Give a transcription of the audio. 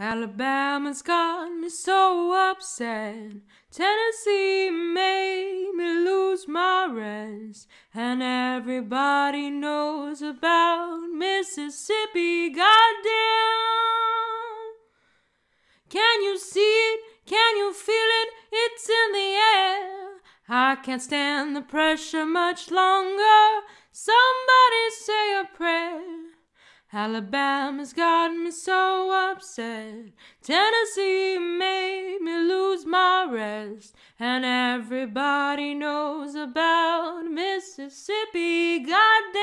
Alabama's got me so upset. Tennessee made me lose my rest. And everybody knows about Mississippi. Goddamn. Can you see it? Can you feel it? It's in the air. I can't stand the pressure much longer. Somebody. Alabama's got me so upset. Tennessee made me lose my rest. And everybody knows about Mississippi. Goddamn.